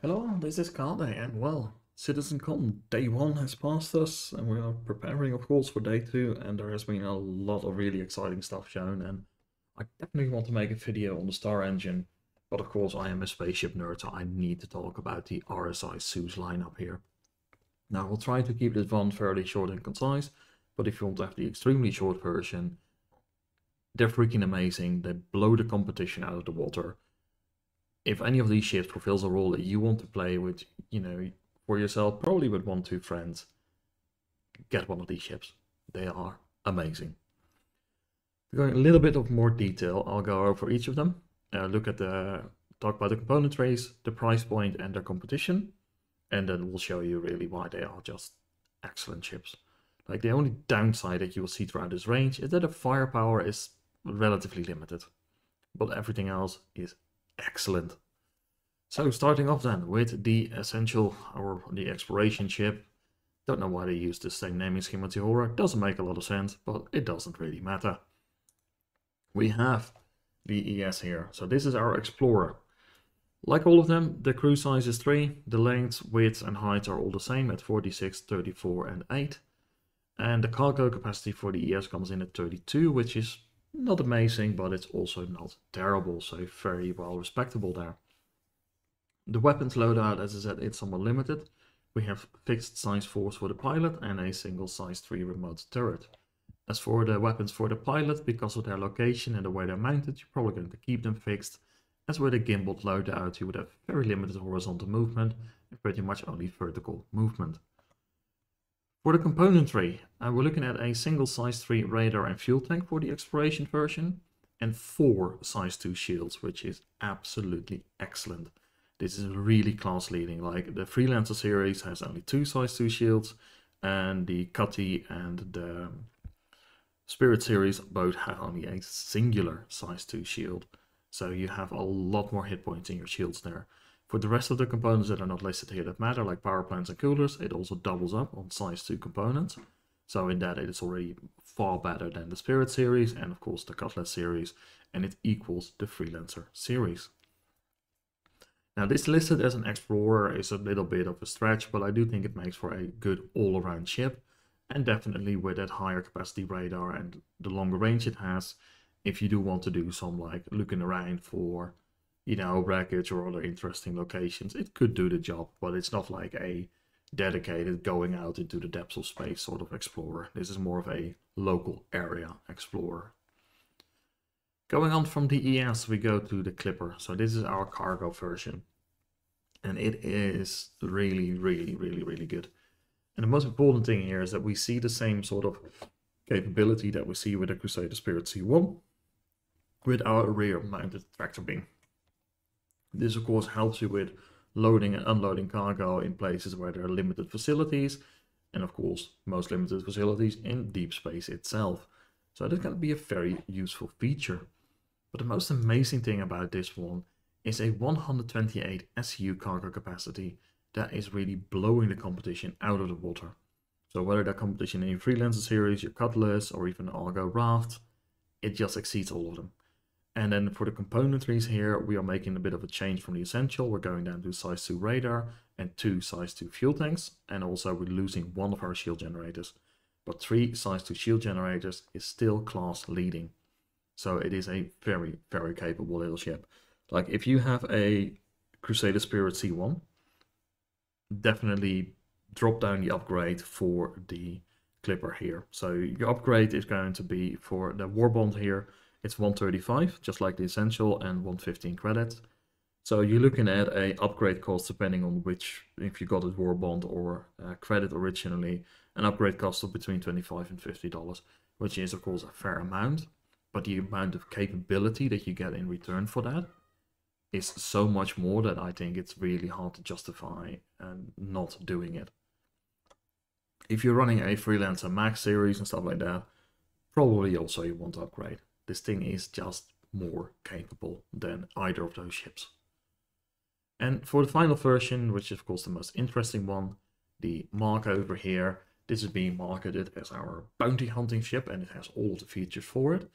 Hello, this is Carde, and well, CitizenCon day one has passed us, and we are preparing, of course, for day two, and there has been a lot of really exciting stuff shown, and I definitely want to make a video on the Star Engine, but of course I am a spaceship nerd, so I need to talk about the RSI Zeus lineup here. Now, we'll try to keep this one fairly short and concise, but if you want to have the extremely short version, they're freaking amazing, they blow the competition out of the water, if any of these ships fulfills a role that you want to play with, you know, for yourself, probably with one, two friends, get one of these ships. They are amazing. Going a little bit of more detail, I'll go over each of them. Uh, look at the, talk about the component trays, the price point and their competition. And then we'll show you really why they are just excellent ships. Like the only downside that you will see throughout this range is that the firepower is relatively limited. But everything else is Excellent. So starting off then with the essential or the exploration ship. Don't know why they use the same naming scheme as the Doesn't make a lot of sense, but it doesn't really matter. We have the ES here. So this is our Explorer. Like all of them, the crew size is 3. The lengths, widths and heights are all the same at 46, 34 and 8. And the cargo capacity for the ES comes in at 32, which is not amazing, but it's also not terrible, so very well respectable there. The weapons loadout, as I said, it's somewhat limited. We have fixed size 4s for the pilot and a single size 3 remote turret. As for the weapons for the pilot, because of their location and the way they're mounted, you're probably going to keep them fixed. As with a gimbal loadout, you would have very limited horizontal movement and pretty much only vertical movement. For the componentry, uh, we're looking at a single size 3 radar and fuel tank for the exploration version and four size 2 shields, which is absolutely excellent. This is really class leading, like the Freelancer series has only two size 2 shields and the Cutty and the Spirit series both have only a singular size 2 shield. So you have a lot more hit points in your shields there. For the rest of the components that are not listed here that matter, like power plants and coolers, it also doubles up on size 2 components. So in that it is already far better than the Spirit series and of course the Cutlass series, and it equals the Freelancer series. Now this listed as an Explorer is a little bit of a stretch, but I do think it makes for a good all-around ship. And definitely with that higher capacity radar and the longer range it has, if you do want to do some like looking around for you know, wreckage or other interesting locations, it could do the job, but it's not like a dedicated going out into the depths of space sort of explorer. This is more of a local area explorer. Going on from the ES, we go to the Clipper. So this is our cargo version. And it is really, really, really, really good. And the most important thing here is that we see the same sort of capability that we see with the Crusader Spirit C1 with our rear mounted tractor beam. This of course helps you with loading and unloading cargo in places where there are limited facilities and of course most limited facilities in deep space itself. So that's going to be a very useful feature. But the most amazing thing about this one is a 128 SU cargo capacity that is really blowing the competition out of the water. So whether that competition in your Freelancer series, your Cutlass, or even Argo Raft, it just exceeds all of them. And then for the componentries here, we are making a bit of a change from the essential. We're going down to size 2 radar and two size 2 fuel tanks. And also we're losing one of our shield generators. But three size 2 shield generators is still class leading. So it is a very, very capable little ship. Like if you have a Crusader Spirit C1, definitely drop down the upgrade for the Clipper here. So your upgrade is going to be for the Warbond here it's 135, just like the Essential, and 115 credits. So you're looking at a upgrade cost depending on which, if you got a War Bond or uh, credit originally, an upgrade cost of between 25 and $50, which is of course a fair amount. But the amount of capability that you get in return for that is so much more that I think it's really hard to justify and not doing it. If you're running a Freelancer Max series and stuff like that, probably also you want to upgrade. This thing is just more capable than either of those ships. And for the final version, which is of course the most interesting one, the Mark over here, this is being marketed as our bounty hunting ship and it has all the features for it.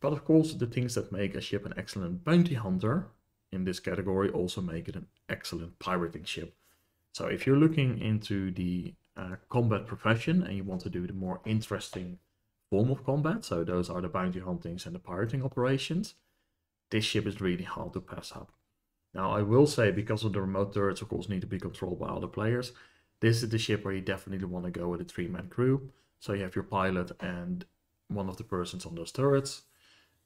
But of course, the things that make a ship an excellent bounty hunter in this category also make it an excellent pirating ship. So if you're looking into the uh, combat profession and you want to do the more interesting form of combat, so those are the bounty huntings and the pirating operations, this ship is really hard to pass up. Now I will say because of the remote turrets of course need to be controlled by other players, this is the ship where you definitely want to go with a three-man crew. So you have your pilot and one of the persons on those turrets.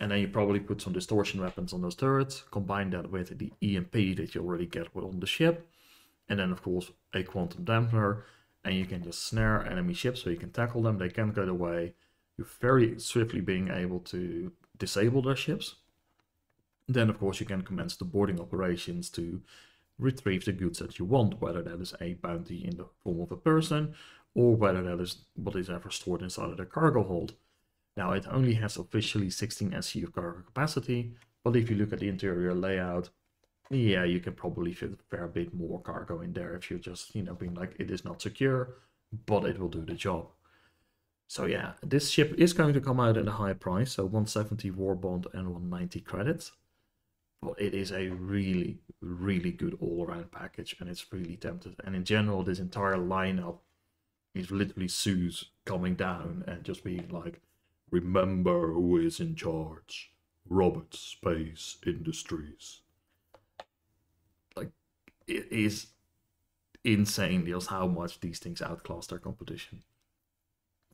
And then you probably put some distortion weapons on those turrets, combine that with the EMP that you already get on the ship, and then of course a quantum dampener, and you can just snare enemy ships so you can tackle them, they can't get away. You're very swiftly being able to disable their ships. Then of course you can commence the boarding operations to retrieve the goods that you want, whether that is a bounty in the form of a person, or whether that is what is ever stored inside of the cargo hold. Now it only has officially 16 SC of cargo capacity, but if you look at the interior layout, yeah, you can probably fit a fair bit more cargo in there if you're just, you know, being like, it is not secure, but it will do the job. So yeah, this ship is going to come out at a high price, so 170 war bond and 190 credits. But it is a really, really good all-around package, and it's really tempted. And in general, this entire lineup is literally Zeus coming down and just being like, Remember who is in charge. Roberts Space Industries. Like, it is insane just how much these things outclass their competition.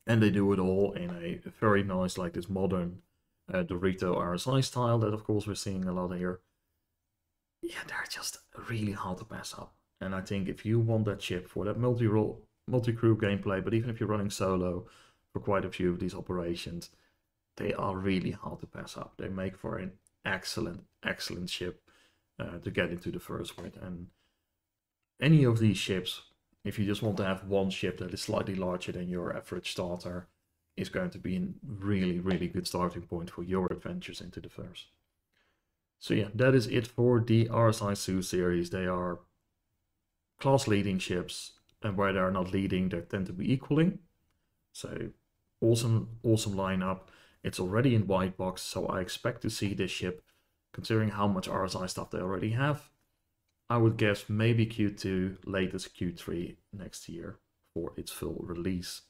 And they do it all in a very nice, like this modern uh, Dorito RSI style that, of course, we're seeing a lot here. Yeah, they're just really hard to pass up. And I think if you want that chip for that multi-role, multi-crew gameplay, but even if you're running solo, for quite a few of these operations, they are really hard to pass up. They make for an excellent, excellent ship uh, to get into the first with. And any of these ships, if you just want to have one ship that is slightly larger than your average starter, is going to be a really, really good starting point for your adventures into the first. So yeah, that is it for the RSI Zeus series. They are class leading ships, and where they are not leading, they tend to be equaling. So awesome, awesome lineup. It's already in white box, so I expect to see this ship, considering how much RSI stuff they already have. I would guess maybe Q2, latest Q3 next year for its full release.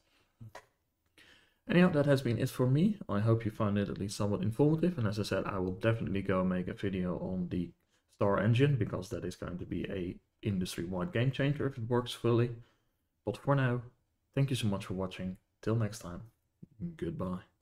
Anyhow, that has been it for me. I hope you found it at least somewhat informative. And as I said, I will definitely go make a video on the Star Engine because that is going to be a industry-wide game changer if it works fully. But for now, thank you so much for watching. Till next time. Goodbye.